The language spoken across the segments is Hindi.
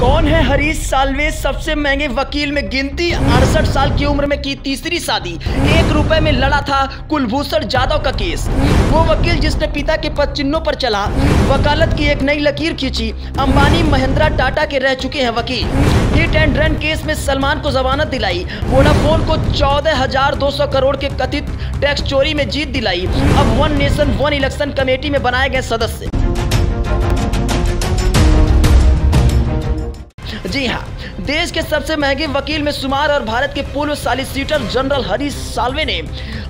कौन है हरीश सालवे? सबसे महँगे वकील में गिनती, अड़सठ साल की उम्र में की तीसरी शादी, एक रुपए में लड़ा था कुलभूषण जाधव का केस। वो वकील जिसने पिता के पद चिन्हों पर चला, वकालत की एक नई लकीर खींची, अंबानी महिंद्रा टाटा के रह चुके हैं वकील। हिट एंड रन केस में सलमान को जमानत दिलाई, वोडाफोन को चौदह हज़ार दो सौ करोड़ के कथित टैक्स चोरी में जीत दिलाई। अब one nation, one election committee में बनाए गए सदस्य। जी हाँ देश के सबसे महँगे वकील में शुमार और भारत के पूर्व सॉलिसिटर जनरल हरीश साल्वे ने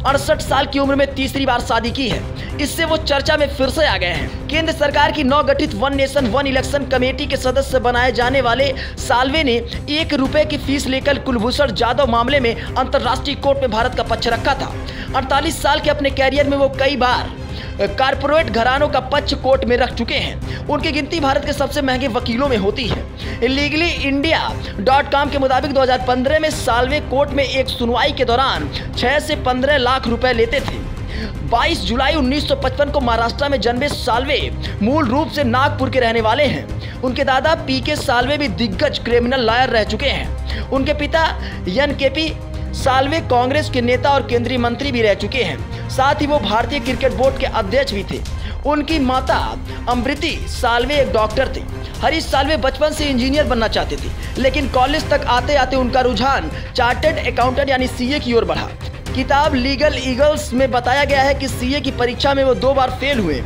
अड़सठ साल की उम्र में तीसरी बार शादी की है। इससे वो चर्चा में फिर से आ गए हैं। केंद्र सरकार की नव गठित one nation, one election committee के सदस्य बनाए जाने वाले साल्वे ने एक रुपए की फ़ीस लेकर कुलभूषण जाधव मामले में अंतर्राष्ट्रीय कोर्ट में भारत का पक्ष रखा था। 48 साल के अपने कैरियर में वो कई बार कारपोरेट घरानों का पक्ष कोर्ट में रख चुके हैं। उनकी गिनती भारत के सबसे महँगे वकीलों में होती है। लीगली इंडिया डॉट कॉम के मुताबिक 2015 में सालवे कोर्ट में एक सुनवाई के दौरान 6 से 15 लाख रुपए लेते थे। 22 जुलाई 1955 को महाराष्ट्र में जन्मे सालवे मूल रूप से नागपुर के रहने वाले हैं। उनके दादा पी के सालवे भी दिग्गज क्रिमिनल लॉयर रह चुके हैं। उनके पिता एन के पी सालवे कांग्रेस के नेता और केंद्रीय मंत्री भी रह चुके हैं। साथ ही वो भारतीय क्रिकेट बोर्ड के अध्यक्ष भी थे। उनकी माता अमृति सालवे एक डॉक्टर थे। हरीश सालवे बचपन से इंजीनियर बनना चाहते थे, लेकिन कॉलेज तक आते आते उनका रुझान चार्टेड अकाउंटेंट यानी सीए की ओर बढ़ा। किताब लीगल ईगल्स में बताया गया है कि सीए की परीक्षा में वो दो बार फेल हुए।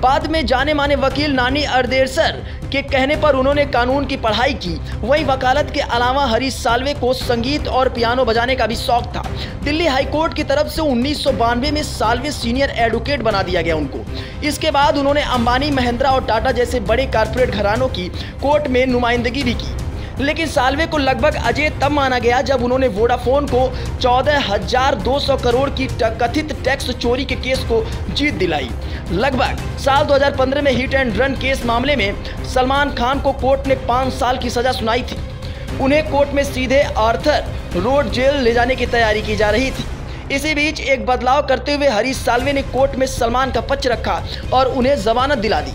बाद में जाने माने वकील नानी अरदेसर के कहने पर उन्होंने कानून की पढ़ाई की। वहीं वकालत के अलावा हरीश सालवे को संगीत और पियानो बजाने का भी शौक था। दिल्ली हाईकोर्ट की तरफ़ से उन्नीस सौ बानवे में सालवे सीनियर एडवोकेट बना दिया गया उनको। इसके बाद उन्होंने अंबानी, महिंद्रा और टाटा जैसे बड़े कारपोरेट घरानों की कोर्ट में नुमाइंदगी भी की। लेकिन सालवे को लगभग अजय तब माना गया जब उन्होंने वोडाफोन को चौदह हज़ार दो सौ करोड़ की कथित टैक्स चोरी के केस को जीत दिलाई। लगभग साल 2015 में हिट एंड रन केस मामले में सलमान खान को कोर्ट ने पाँच साल की सजा सुनाई थी। उन्हें कोर्ट में सीधे आर्थर रोड जेल ले जाने की तैयारी की जा रही थी। इसी बीच एक बदलाव करते हुए हरीश सालवे ने कोर्ट में सलमान का पक्ष रखा और उन्हें जमानत दिला दी।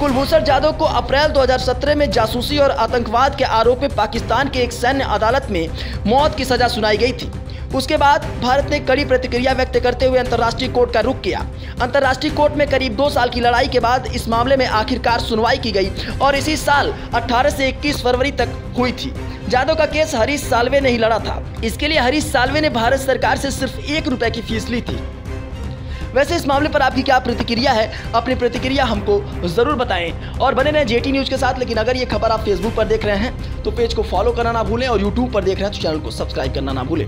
कुलभूषण जाधव को अप्रैल 2017 में जासूसी और आतंकवाद के आरोप में पाकिस्तान के एक सैन्य अदालत में मौत की सजा सुनाई गई थी। उसके बाद भारत ने कड़ी प्रतिक्रिया व्यक्त करते हुए अंतर्राष्ट्रीय कोर्ट का रुख किया। अंतर्राष्ट्रीय कोर्ट में करीब दो साल की लड़ाई के बाद इस मामले में आखिरकार सुनवाई की गई और इसी साल 18 से 21 फरवरी तक हुई थी। जादव का केस हरीश सालवे ने ही लड़ा था। इसके लिए हरीश सालवे ने भारत सरकार से सिर्फ़ एक रुपए की फ़ीस ली थी। वैसे इस मामले पर आपकी क्या प्रतिक्रिया है? अपनी प्रतिक्रिया हमको ज़रूर बताएँ। और बने रहें जेटी न्यूज़ के साथ, लेकिन अगर ये खबर आप फेसबुक पर देख रहे हैं तो पेज को फॉलो करना ना भूलें और यूट्यूब पर देख रहे हैं तो चैनल को सब्सक्राइब करना ना भूलें।